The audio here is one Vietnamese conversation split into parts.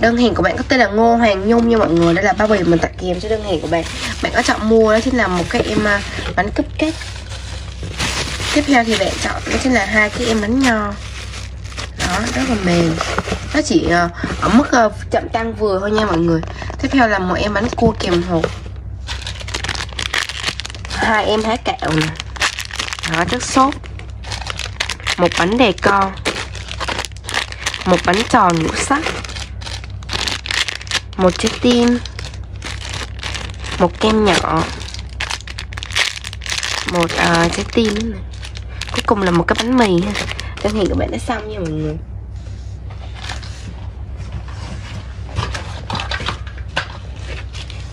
Đơn hàng của bạn có tên là Ngô Hoàng Nhung nha mọi người. Đây là bao bì mình tặng kèm cho đơn hàng của bạn. Bạn có chọn mua đó chính là một cái em à, bánh bánh cupcake Tiếp theo thì bạn chọn đó chính là hai cái em bánh nho. Đó, rất là mềm. Nó chỉ à, ở mức à, chậm tăng vừa thôi nha mọi người. Tiếp theo là một em bánh cua kèm hộp hai em há kẹo nè. Đó, chất sốt. Một bánh đề con. Một bánh tròn ngũ sắc một trái tim. Một kem nhỏ. Một uh, trái tim. Cuối cùng là một cái bánh mì ha. Đơn hàng của bạn đã xong nha mọi người.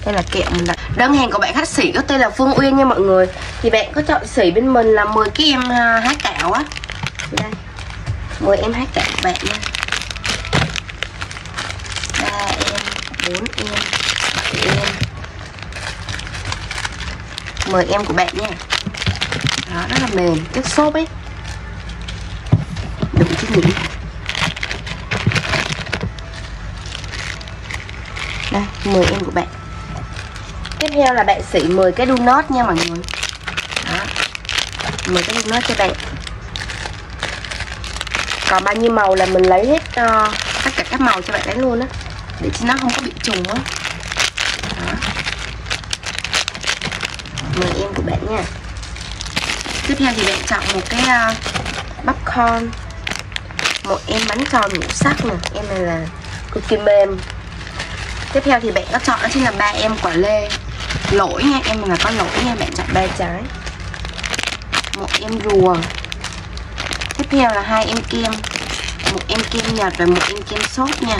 Đây là kẹo mình đặt. Đơn hàng của bạn khách sỉ có tên là Phương Uyên nha mọi người. Thì bạn có chọn sỉ bên mình là 10 cái em uh, à, há cạo á. Đây. 10 em há cạo bạn nha. 4 em. 7 em 10 em của bạn nha. Đó rất là mềm chất xốp ấy. Đựng chứ nhỉ đây 10 em của bạn. Tiếp theo là bạn xỉ 10 cái donut nha mọi người. Đó. 10 cái donut cho bạn. Còn bao nhiêu màu là mình lấy hết uh, tất cả các màu cho bạn lấy luôn á để cho nó không có bị trùng á. Mời em của bạn nha. Tiếp theo thì bạn chọn một cái à, uh, con, một em bánh tròn ngũ sắc nè em này là cực kỳ mềm. Tiếp theo thì bạn có chọn đó chính là ba em quả lê. Lỗi nha em là có lỗi nha bạn chọn ba trái. Một em rùa. Tiếp theo là hai em kem. Một em kem nhật và một em kem sốt nha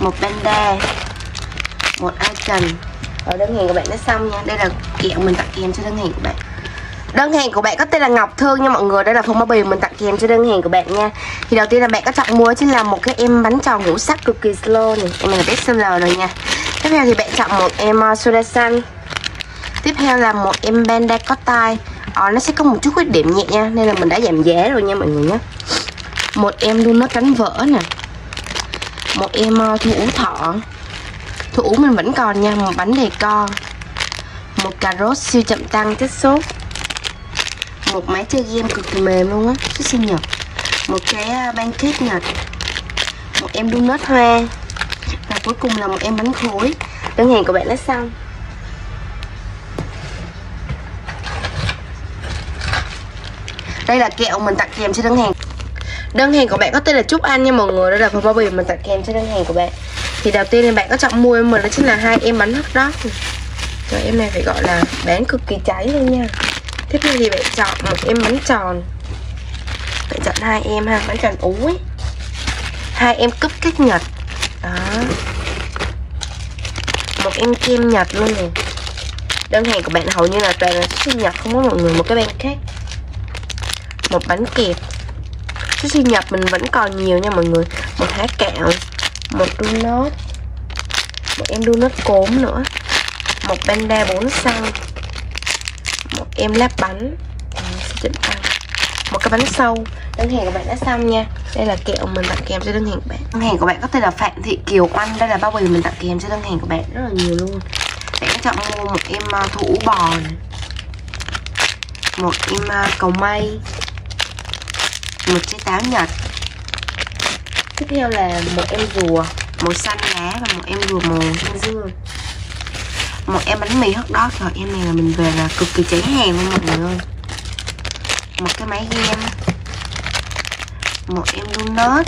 một banda một icon ở đơn hàng của bạn đã xong nha. Đây là kẹo mình tặng kèm cho đơn hàng của bạn. Đơn hàng của bạn có tên là Ngọc Thương nha mọi người. Đây là phong bao bì mình tặng kèm cho đơn hàng của bạn nha. Thì đầu tiên là bạn có chọn mua chính là một cái em bánh tròn ngũ sắc cực kỳ slow này. Em này là best seller rồi nha. Tiếp theo thì bạn chọn một em uh, soda xanh tiếp theo là một em banda có tai. Ờ, nó sẽ có một chút khuyết điểm nhẹ nha. Nên là mình đã giảm giá rồi nha mọi người nhé. Một em luôn nó cánh vỡ nè một em ờ, thủ ú thọ. Thủ ủ mình vẫn còn nha một bánh đề co. Một cà rốt siêu chậm tăng chất sốt. Một máy chơi game cực kỳ mềm luôn á rất sinh nhật một cái ờ, pancake nhật một em donut hoa. Và cuối cùng là một em bánh khối. Đơn hàng của bạn đã xong. Đây là kẹo mình tặng kèm cho đơn hàng đơn hàng của bạn có tên là Trúc Anh nha mọi người đây là phần bao bì mình tặng kèm cho đơn hàng của bạn. Thì đầu tiên thì bạn có chọn mua em mình đó chính là hai em bánh hot dog rồi em này phải gọi là bán cực kỳ cháy luôn nha. Tiếp theo thì bạn chọn một em bánh tròn. Bạn chọn hai em ha, bánh tròn ú ấy hai em cúp cách nhật. Đó. Một em kem nhật luôn nè. Đơn hàng của bạn hầu như là toàn là sinh nhật không có mọi người, một cái bên khác. Một bánh kẹp cái sinh nhật mình vẫn còn nhiều nha mọi người. Một há kẹo, một donut. Một em donut cốm nữa. Một panda 4 xăng. Một em lát bánh. Một cái bánh sâu. Đơn hàng của bạn đã xong nha. Đây là kẹo mình tặng kèm cho đơn hàng của bạn. Đơn hàng của bạn có tên là phạm thị kiều oanh. Đây là bao bì mình tặng kèm cho đơn hàng của bạn rất là nhiều luôn. Bạn có chọn mua một em à, thủ bò này. một em à, cầu mây một trái táo nhật. Tiếp theo là một em rùa. Màu xanh lá và một em rùa màu xanh dương. Một em bánh mì hot dog rồi em này là mình về là cực kỳ cháy hàng luôn mọi người ơi. Một cái máy game. Một em donut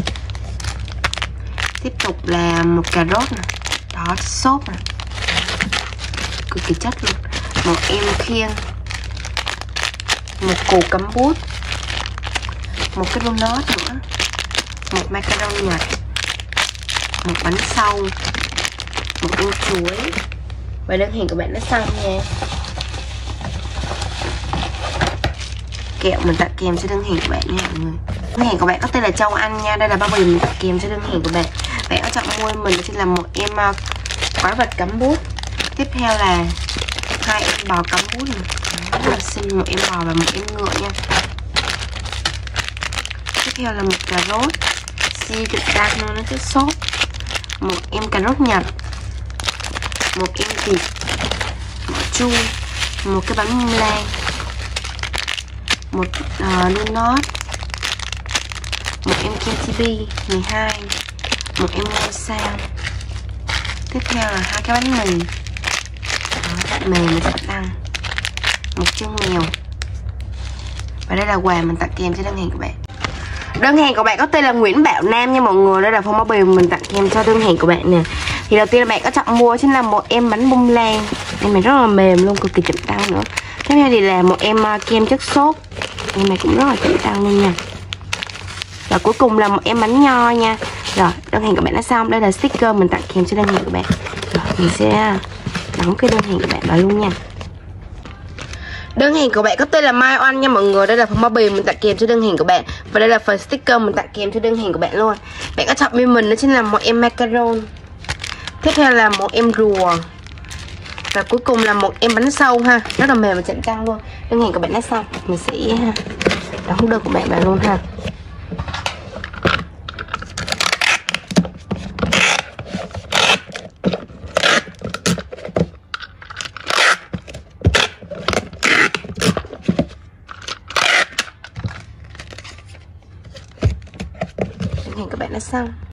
tiếp tục là một cà rốt nè. Đó sốt nè. Cực kỳ chất luôn. Một em khiên. Một củ cắm bút một cái donut nữa một macaron nhật một bánh sâu một ô chuối. Và đơn hàng của bạn đã xong nha. Kẹo mình tặng kèm cho đơn hàng của bạn nha mọi người. Đơn hàng của bạn có tên là Châu Anh nha. Đây là bao bì mình tặng kèm cho đơn hàng của bạn. Bạn có chọn mua mình sẽ là một em ờ, quái vật cắm bút. Tiếp theo là hai em bò cắm bút. Này rất một em bò và một em ngựa nha theo là một cà rốt. Si cực đắt nó chất sốt. Một em cà rốt nhật. Một em thịt. Một chua. Một cái bánh mông lan một ờ, uh, donut một em KTB 12 một em ngôi sao. Tiếp theo là hai cái bánh mì. Đó, mềm mình sẽ ăn. Một chân mèo. Và đây là quà mình tặng kèm cho đơn hàng của bạn đơn hàng của bạn có tên là Nguyễn Bảo Nam nha mọi người. Đây là phong bao bì mình tặng kèm cho đơn hàng của bạn nè. Thì đầu tiên là bạn có chọn mua chính là một em bánh bông lan. Em này rất là mềm luôn, cực kỳ chậm tao nữa. Tiếp theo thì là một em à, kem chất sốt. Em này cũng rất là chậm tao luôn nha. Và cuối cùng là một em bánh nho nha. Rồi, đơn hàng của bạn đã xong. Đây là sticker mình tặng kèm cho đơn hàng của bạn. Rồi, mình sẽ đóng cái đơn hàng của bạn vào luôn nha. Đơn hàng của bạn có tên là Mai Oanh nha mọi người. Đây là phần bao bì mình tặng kèm cho đơn hàng của bạn. Và đây là phần sticker mình tặng kèm cho đơn hàng của bạn luôn. Bạn có chọn bên mình đó chính là một em macaron. Tiếp theo là một em rùa. Và cuối cùng là một em bánh sâu ha. Rất là mềm và chậm trăng luôn. Đơn hàng của bạn đã xong. Mình sẽ à, đóng đơn của bạn vào luôn ha. Đã xong.